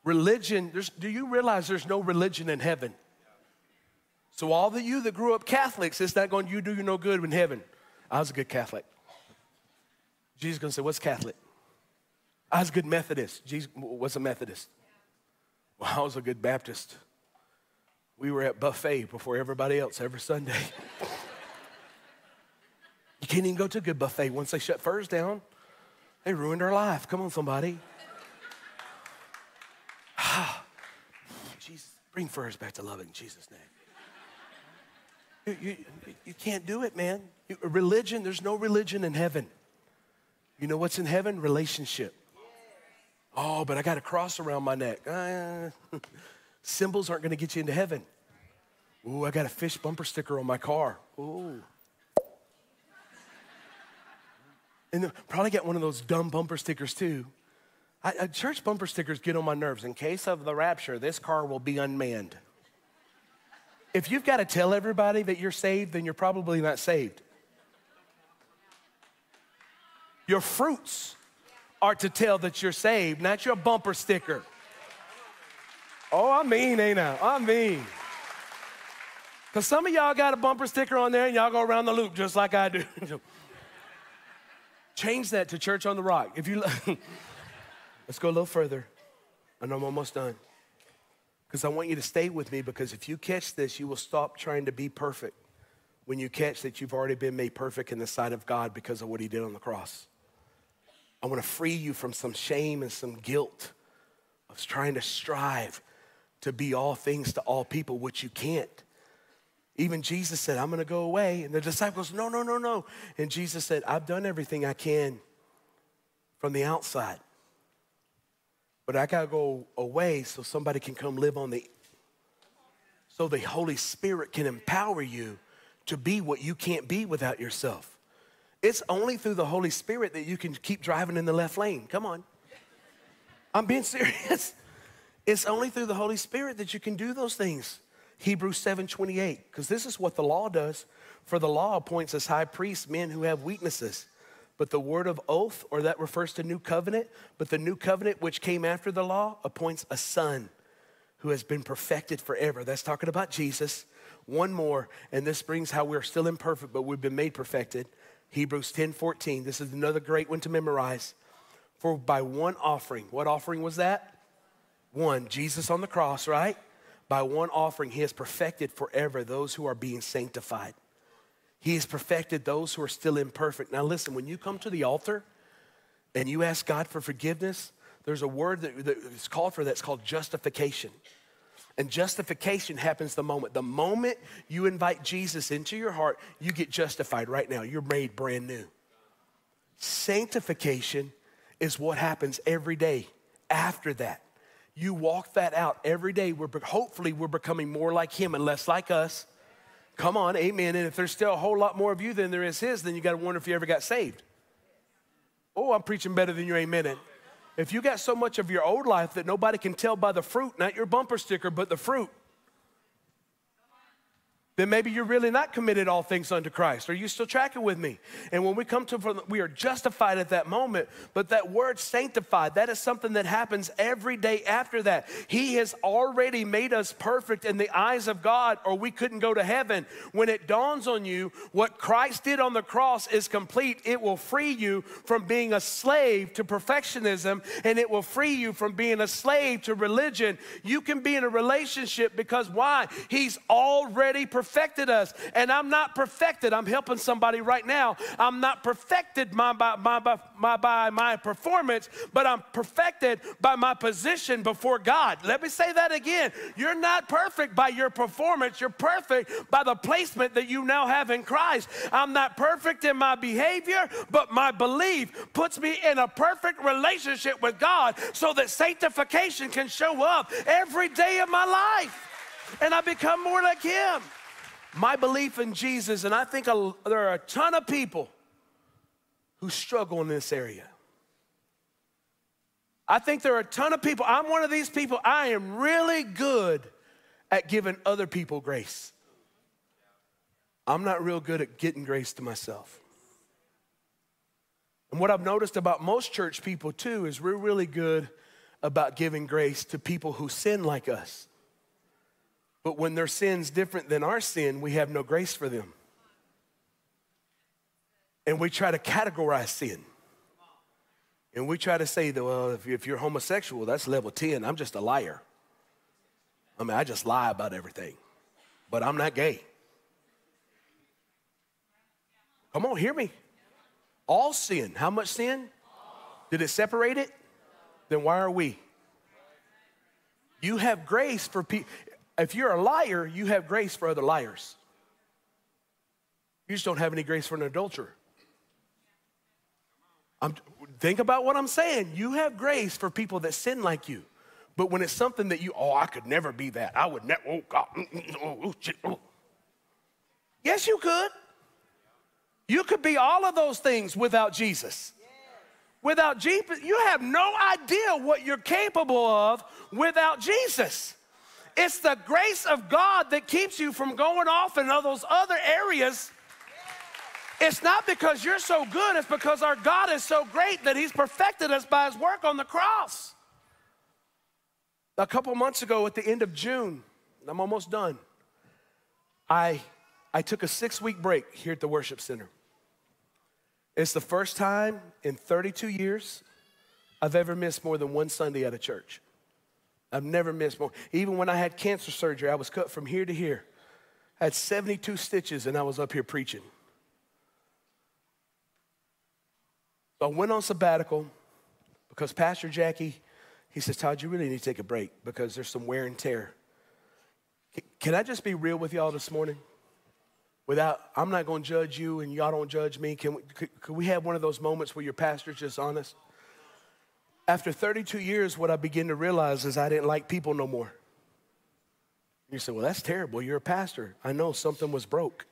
Religion, do you realize there's no religion in heaven? So, all the you that grew up Catholics, it's not going to do you no good in heaven. I was a good Catholic. Jesus going to say, What's Catholic? I was a good Methodist. Jesus, what's a Methodist? Well, I was a good Baptist. We were at buffet before everybody else every Sunday. you can't even go to a good buffet once they shut Furr's down. They ruined our life. Come on, somebody. Jesus, bring Furr's back to love in Jesus' name. You, you, you can't do it, man. religion, there's no religion in heaven. You know what's in heaven? Relationship. Oh, but I got a cross around my neck. Uh, symbols aren't going to get you into heaven. Ooh, I got a fish bumper sticker on my car. Ooh. And probably get one of those dumb bumper stickers too. I, I, church bumper stickers get on my nerves. In case of the rapture, this car will be unmanned. If you've got to tell everybody that you're saved, then you're probably not saved. Your fruits are to tell that you're saved, not your bumper sticker. Oh, I mean, ain't I? I mean. Because some of y'all got a bumper sticker on there and y'all go around the loop just like I do. Change that to Church on the Rock. If you let's go a little further. and I'm almost done. Because I want you to stay with me because if you catch this, you will stop trying to be perfect when you catch that you've already been made perfect in the sight of God because of what He did on the cross. I want to free you from some shame and some guilt of trying to strive to be all things to all people, which you can't. Even Jesus said, I'm going to go away. And the disciples, no, no, no, no. And Jesus said, I've done everything I can from the outside. But I got to go away so somebody can come live on the, so the Holy Spirit can empower you to be what you can't be without yourself. It's only through the Holy Spirit that you can keep driving in the left lane. Come on. I'm being serious. It's only through the Holy Spirit that you can do those things. Hebrews 7 28, because this is what the law does. For the law appoints as high priests men who have weaknesses. But the word of oath, or that refers to new covenant, but the new covenant which came after the law appoints a son who has been perfected forever. That's talking about Jesus. One more, and this brings how we're still imperfect, but we've been made perfected. Hebrews 10 14. This is another great one to memorize. For by one offering, what offering was that? One, Jesus on the cross, right? By one offering, he has perfected forever those who are being sanctified. He has perfected those who are still imperfect. Now, listen, when you come to the altar and you ask God for forgiveness, there's a word that, that is called for that's called justification. And justification happens the moment. The moment you invite Jesus into your heart, you get justified right now. You're made brand new. Sanctification is what happens every day after that you walk that out every day, we're, hopefully we're becoming more like him and less like us. Come on, amen. And if there's still a whole lot more of you than there is his, then you got to wonder if you ever got saved. Oh, I'm preaching better than your amen. If you got so much of your old life that nobody can tell by the fruit, not your bumper sticker, but the fruit, then maybe you're really not committed all things unto Christ. Are you still tracking with me? And when we come to, we are justified at that moment, but that word sanctified, that is something that happens every day after that. He has already made us perfect in the eyes of God, or we couldn't go to heaven. When it dawns on you, what Christ did on the cross is complete, it will free you from being a slave to perfectionism, and it will free you from being a slave to religion. You can be in a relationship because why? He's already perfect perfected us. And I'm not perfected. I'm helping somebody right now. I'm not perfected by, my, my, by my performance, but I'm perfected by my position before God. Let me say that again. You're not perfect by your performance. You're perfect by the placement that you now have in Christ. I'm not perfect in my behavior, but my belief puts me in a perfect relationship with God so that sanctification can show up every day of my life and I become more like Him. My belief in Jesus, and I think a, there are a ton of people who struggle in this area. I think there are a ton of people. I'm one of these people. I am really good at giving other people grace. I'm not real good at getting grace to myself. And what I've noticed about most church people too is we're really good about giving grace to people who sin like us. But when their sin's different than our sin, we have no grace for them. And we try to categorize sin. And we try to say that, well, if you're homosexual, that's level 10. I'm just a liar. I mean, I just lie about everything, but I'm not gay. Come on, hear me. All sin. How much sin? Did it separate it? Then why are we? You have grace for people. If you're a liar, you have grace for other liars. You just don't have any grace for an adulterer. I'm, think about what I'm saying. You have grace for people that sin like you. But when it's something that you, oh, I could never be that. I would never, oh, God. Mm, mm, oh, oh, shit, oh. Yes, you could. You could be all of those things without Jesus. Without Jesus, you have no idea what you're capable of without Jesus. It's the grace of God that keeps you from going off in all those other areas. It's not because you're so good, it's because our God is so great that He's perfected us by His work on the cross. A couple months ago, at the end of June, I'm almost done, I, I took a six week break here at the worship center. It's the first time in 32 years I've ever missed more than one Sunday at a church. I've never missed more. Even when I had cancer surgery, I was cut from here to here. I had 72 stitches and I was up here preaching. So I went on sabbatical because Pastor Jackie, he says, Todd, you really need to take a break because there's some wear and tear. Can I just be real with y'all this morning? Without, I'm not going to judge you and y'all don't judge me. Can we, could, could we have one of those moments where your pastor's just honest? After 32 years, what I begin to realize is I didn't like people no more. You say, well, that's terrible. You're a pastor. I know something was broke.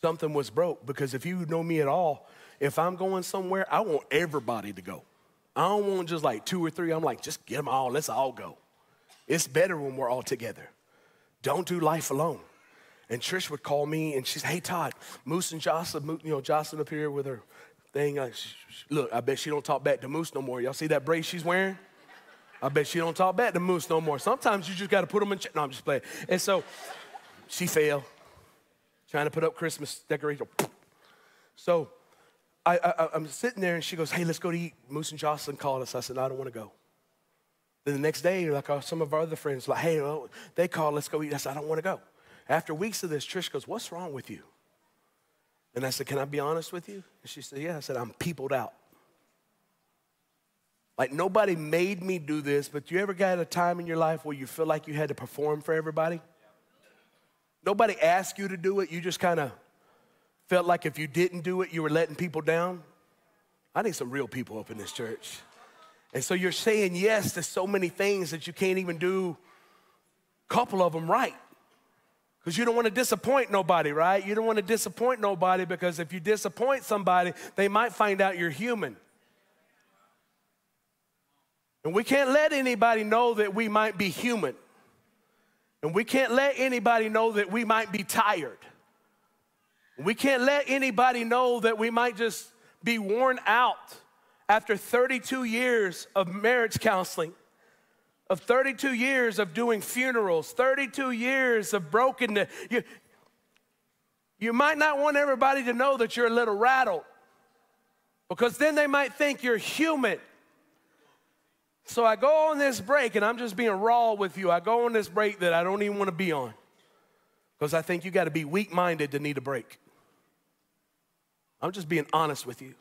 Something was broke because if you know me at all, if I'm going somewhere, I want everybody to go. I don't want just like two or three. I'm like, just get them all. Let's all go. It's better when we're all together. Don't do life alone. And Trish would call me and she's, hey, Todd, Moose and Jocelyn, you know, Jocelyn up here with her thing. Like, look, I bet she don't talk back to Moose no more. Y'all see that brace she's wearing? I bet she don't talk back to Moose no more. Sometimes you just got to put them in. No, I'm just playing. And so she failed, trying to put up Christmas decorations. So I, I, I'm sitting there and she goes, hey, let's go to eat. Moose and Jocelyn called us. I said, no, I don't want to go. Then the next day, like some of our other friends, like, hey, well, they called, let's go eat. I said, I don't want to go. After weeks of this, Trish goes, what's wrong with you? And I said, can I be honest with you? And she said, yeah. I said, I'm peopled out. Like nobody made me do this, but you ever got a time in your life where you feel like you had to perform for everybody? Nobody asked you to do it, you just kind of felt like if you didn't do it, you were letting people down? I need some real people up in this church. And so you're saying yes to so many things that you can't even do a couple of them right. Because you don't want to disappoint nobody, right? You don't want to disappoint nobody because if you disappoint somebody, they might find out you're human. And we can't let anybody know that we might be human. And we can't let anybody know that we might be tired. We can't let anybody know that we might just be worn out after 32 years of marriage counseling, of 32 years of doing funerals, 32 years of brokenness. You, you might not want everybody to know that you're a little rattled because then they might think you're human. So I go on this break, and I'm just being raw with you. I go on this break that I don't even want to be on. Because I think you got to be weak minded to need a break. I'm just being honest with you.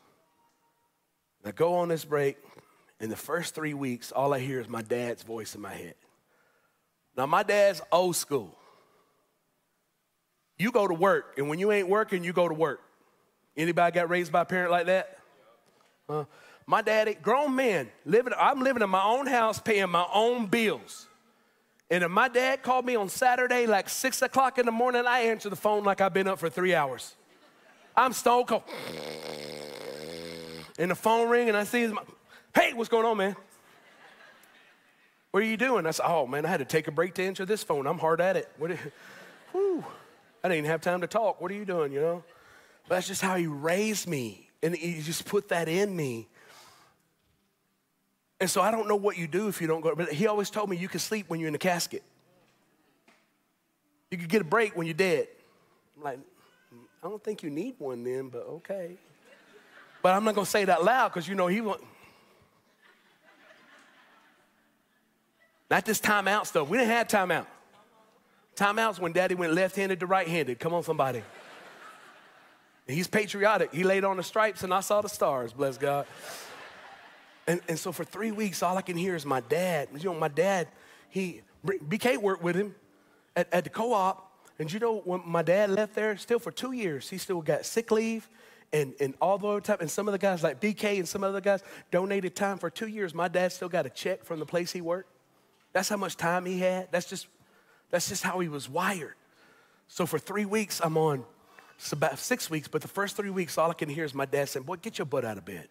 I go on this break, in the first three weeks, all I hear is my dad's voice in my head. Now, my dad's old school. You go to work, and when you ain't working, you go to work. Anybody got raised by a parent like that? Uh, my daddy, grown man, living, I'm living in my own house, paying my own bills. And if my dad called me on Saturday, like six o'clock in the morning, I answer the phone like I've been up for three hours. I'm stone cold. And the phone ring, and I see his, hey, what's going on, man? What are you doing? I said, oh man, I had to take a break to answer this phone. I'm hard at it. What? Whew, I didn't even have time to talk. What are you doing? You know, but that's just how he raised me, and he just put that in me. And so I don't know what you do if you don't go. But he always told me you can sleep when you're in the casket. You can get a break when you're dead. I'm like, mm, I don't think you need one then, but okay. But I'm not gonna say that loud because you know he want. Not this timeout stuff. We didn't have timeout. Timeouts when daddy went left handed to right handed. Come on, somebody. He's patriotic. He laid on the stripes and I saw the stars, bless God. And, and so for three weeks, all I can hear is my dad. You know, my dad, he, BK worked with him at, at the co op. And you know, when my dad left there, still for two years, he still got sick leave and, and all the time. And some of the guys, like BK and some other guys, donated time for two years. My dad still got a check from the place he worked. That's how much time he had. That's just, that's just how he was wired. So for three weeks, I'm on, it's about six weeks, but the first three weeks, all I can hear is my dad saying, Boy, get your butt out of bed.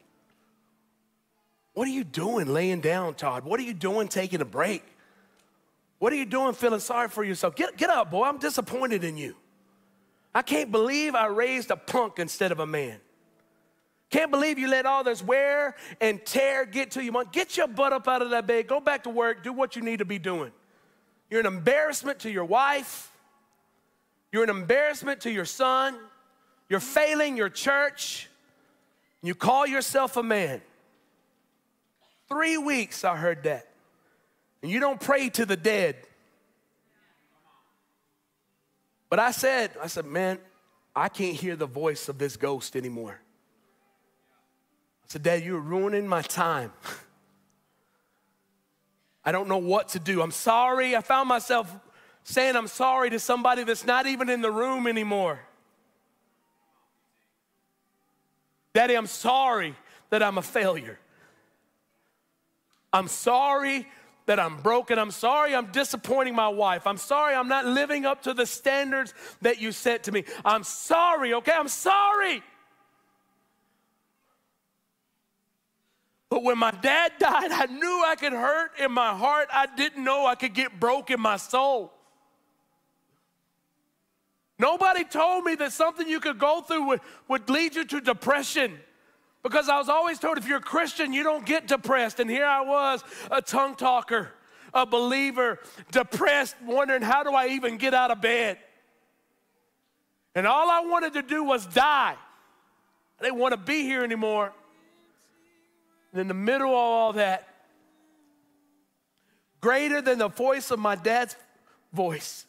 What are you doing laying down, Todd? What are you doing taking a break? What are you doing feeling sorry for yourself? Get, get up, boy. I'm disappointed in you. I can't believe I raised a punk instead of a man. Can't believe you let all this wear and tear get to you. Get your butt up out of that bed. Go back to work. Do what you need to be doing. You're an embarrassment to your wife. You're an embarrassment to your son. You're failing your church. You call yourself a man. Three weeks I heard that. And you don't pray to the dead. But I said, I said, man, I can't hear the voice of this ghost anymore. Dad, you're ruining my time. I don't know what to do. I'm sorry. I found myself saying I'm sorry to somebody that's not even in the room anymore. Daddy, I'm sorry that I'm a failure. I'm sorry that I'm broken. I'm sorry I'm disappointing my wife. I'm sorry I'm not living up to the standards that you set to me. I'm sorry, okay? I'm sorry. But when my dad died, I knew I could hurt in my heart. I didn't know I could get broke in my soul. Nobody told me that something you could go through would, would lead you to depression. Because I was always told if you're a Christian, you don't get depressed. And here I was, a tongue talker, a believer, depressed, wondering how do I even get out of bed? And all I wanted to do was die. I didn't want to be here anymore. And in the middle of all that, greater than the voice of my dad's voice.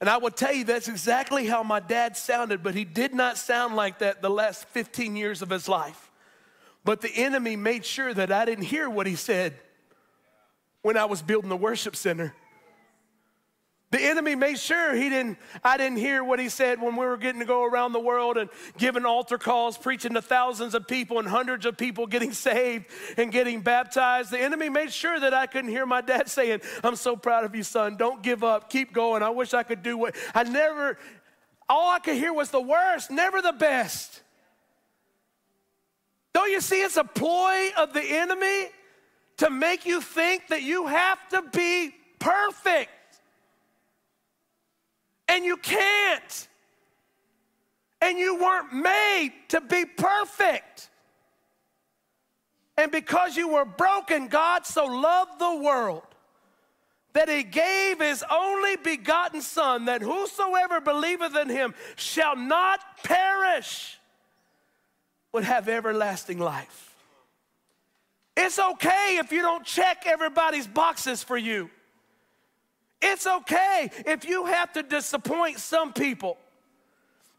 And I will tell you that's exactly how my dad sounded, but he did not sound like that the last 15 years of his life. But the enemy made sure that I didn't hear what he said when I was building the worship center. The enemy made sure he didn't, I didn't hear what he said when we were getting to go around the world and giving altar calls, preaching to thousands of people and hundreds of people getting saved and getting baptized. The enemy made sure that I couldn't hear my dad saying, I'm so proud of you, son. Don't give up. Keep going. I wish I could do what I never, all I could hear was the worst, never the best. Don't you see it's a ploy of the enemy to make you think that you have to be perfect? And you can't. And you weren't made to be perfect. And because you were broken, God so loved the world that he gave his only begotten Son, that whosoever believeth in him shall not perish, but have everlasting life. It's okay if you don't check everybody's boxes for you. It's okay if you have to disappoint some people.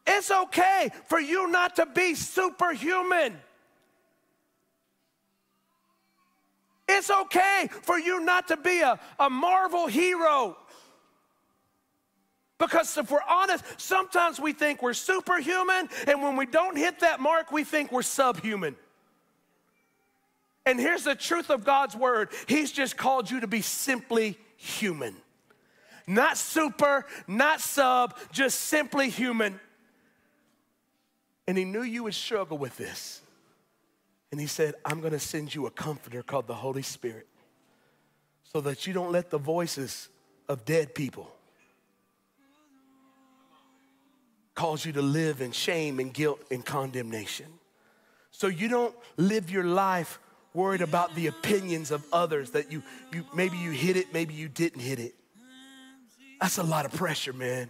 It's okay for you not to be superhuman. It's okay for you not to be a, a Marvel hero. Because if we're honest, sometimes we think we're superhuman, and when we don't hit that mark, we think we're subhuman. And here's the truth of God's word He's just called you to be simply human. Not super, not sub, just simply human. And He knew you would struggle with this. And He said, I'm gonna send you a comforter called the Holy Spirit so that you don't let the voices of dead people cause you to live in shame and guilt and condemnation. So you don't live your life worried about the opinions of others that you, you maybe you hit it, maybe you didn't hit it. That's a lot of pressure, man.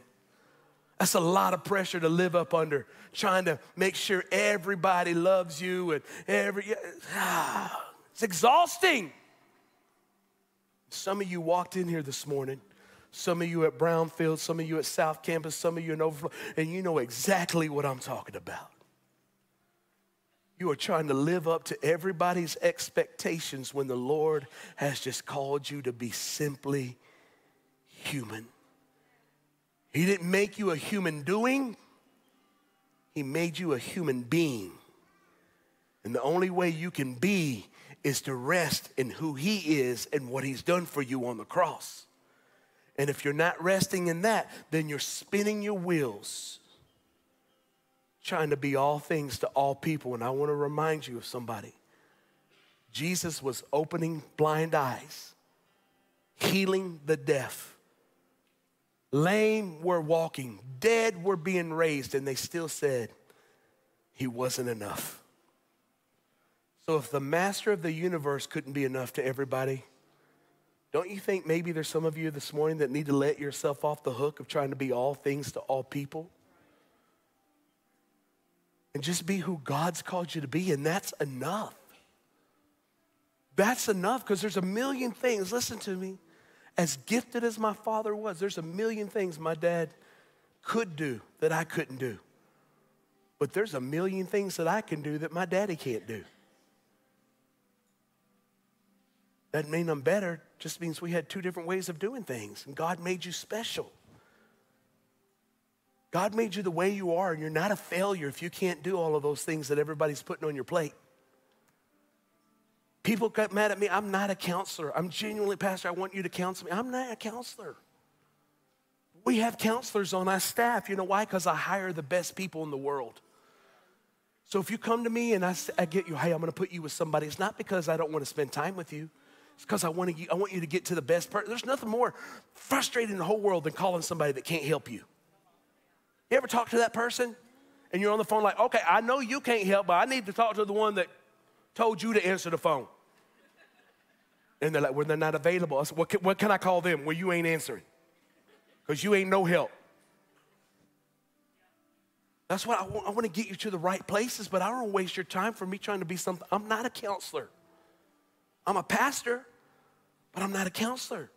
That's a lot of pressure to live up under, trying to make sure everybody loves you and every it's exhausting. Some of you walked in here this morning some of you at Brownfield, some of you at South Campus, some of you in Overflow, and you know exactly what I'm talking about. You are trying to live up to everybody's expectations when the Lord has just called you to be simply human. He didn't make you a human doing, He made you a human being. And the only way you can be is to rest in who He is and what He's done for you on the cross. And if you're not resting in that, then you're spinning your wheels trying to be all things to all people. And I want to remind you of somebody. Jesus was opening blind eyes, healing the deaf. Lame were walking, dead were being raised, and they still said he wasn't enough. So, if the master of the universe couldn't be enough to everybody, don't you think maybe there's some of you this morning that need to let yourself off the hook of trying to be all things to all people? And just be who God's called you to be, and that's enough. That's enough because there's a million things. Listen to me. As gifted as my father was, there's a million things my dad could do that I couldn't do. But there's a million things that I can do that my daddy can't do. Doesn't mean I'm better, just means we had two different ways of doing things. And God made you special. God made you the way you are, and you're not a failure if you can't do all of those things that everybody's putting on your plate. People got mad at me. I'm not a counselor. I'm genuinely, Pastor, I want you to counsel me. I'm not a counselor. We have counselors on our staff. You know why? Because I hire the best people in the world. So if you come to me and I, I get you, hey, I'm going to put you with somebody, it's not because I don't want to spend time with you. It's because I, want I want you to get to the best person. There's nothing more frustrating in the whole world than calling somebody that can't help you. You ever talk to that person and you're on the phone like, okay, I know you can't help, but I need to talk to the one that told you to answer the phone. And they're like, well, they're not available. I said, what can, what can I call them? Well, you ain't answering because you ain't no help. That's what I want, I want to get you to the right places, but I don't waste your time for me trying to be something. I'm not a counselor. I'm a pastor, but I'm not a counselor.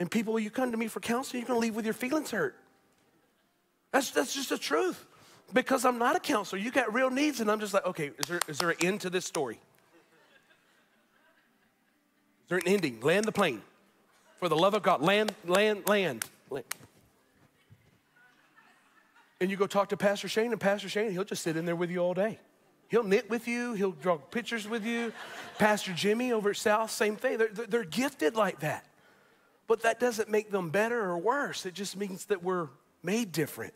And people, you come to me for counseling, you're gonna leave with your feelings hurt. That's, that's just the truth. Because I'm not a counselor. You got real needs, and I'm just like, okay, is there, is there an end to this story? There an ending? Land the plane. For the love of God, land, land, land. land. And you go talk to Pastor Shane, and Pastor Shane, he'll just sit in there with you all day. He'll knit with you, he'll draw pictures with you. Pastor Jimmy over at South, same thing. They're, they're gifted like that. But that doesn't make them better or worse. It just means that we're made different.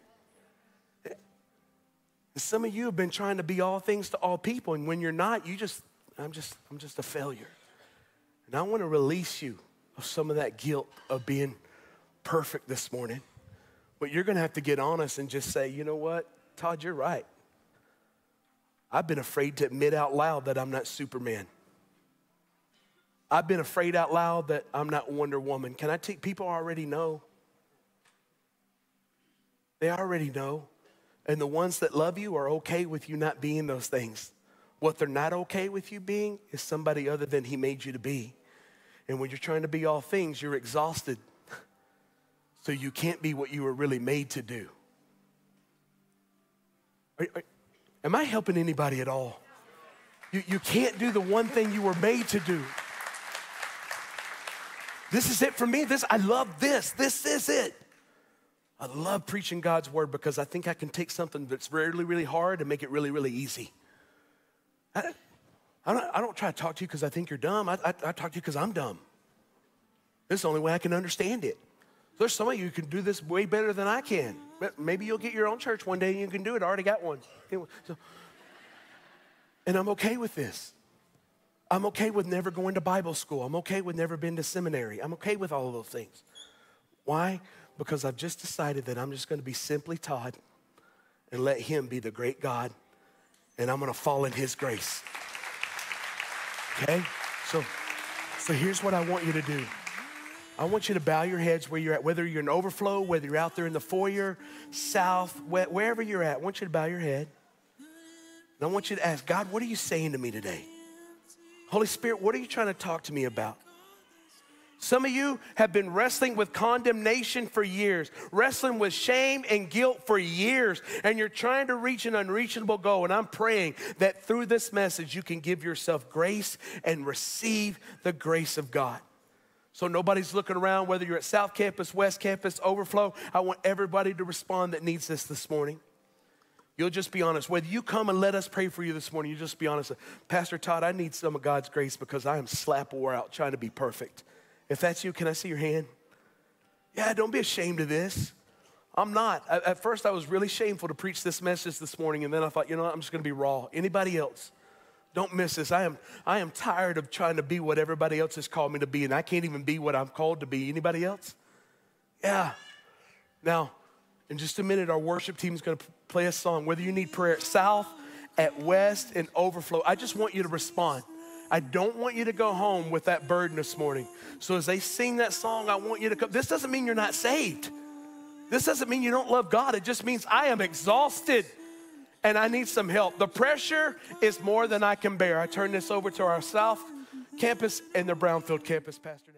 some of you have been trying to be all things to all people, and when you're not, you just, I'm just, I'm just a failure. And I want to release you of some of that guilt of being perfect this morning. But you're going to have to get honest and just say, you know what, Todd, you're right. I've been afraid to admit out loud that I'm not Superman. I've been afraid out loud that I'm not Wonder Woman. Can I take people already know? They already know. And the ones that love you are okay with you not being those things. What they're not okay with you being is somebody other than He made you to be. And when you're trying to be all things, you're exhausted. So you can't be what you were really made to do. Are, are, am I helping anybody at all? You, you can't do the one thing you were made to do. This is it for me. This I love this. This is it. I love preaching God's word because I think I can take something that's really, really hard and make it really, really easy. I, I, don't, I don't try to talk to you because I think you're dumb. I, I, I talk to you because I'm dumb. This is the only way I can understand it. There's some of you who can do this way better than I can. Maybe you'll get your own church one day and you can do it. I already got one. So, and I'm okay with this. I'm okay with never going to Bible school. I'm okay with never been to seminary. I'm okay with all of those things. Why? Because I've just decided that I'm just going to be simply Todd and let Him be the great God, and I'm going to fall in His grace. Okay? So, so here's what I want you to do. I want you to bow your heads where you're at, whether you're in overflow, whether you're out there in the foyer, south, wherever you're at. I want you to bow your head. And I want you to ask, God, what are you saying to me today? Holy Spirit, what are you trying to talk to me about? Some of you have been wrestling with condemnation for years, wrestling with shame and guilt for years, and you're trying to reach an unreachable goal. And I'm praying that through this message, you can give yourself grace and receive the grace of God. So nobody's looking around, whether you're at South Campus, West Campus, Overflow. I want everybody to respond that needs this this morning. You'll just be honest. Whether you come and let us pray for you this morning, you just be honest. Pastor Todd, I need some of God's grace because I am slap wore out trying to be perfect. If that's you, can I see your hand? Yeah, don't be ashamed of this. I'm not. At first, I was really shameful to preach this message this morning, and then I thought, you know what, I'm just gonna be raw. Anybody else? Don't miss this. I am, I am tired of trying to be what everybody else has called me to be, and I can't even be what I'm called to be. Anybody else? Yeah. Now, in just a minute, our worship team is going to play a song. Whether you need prayer at South, at West, and Overflow, I just want you to respond. I don't want you to go home with that burden this morning. So as they sing that song, I want you to come. This doesn't mean you're not saved. This doesn't mean you don't love God. It just means I am exhausted and I need some help. The pressure is more than I can bear. I turn this over to our South campus and the Brownfield campus, Pastor.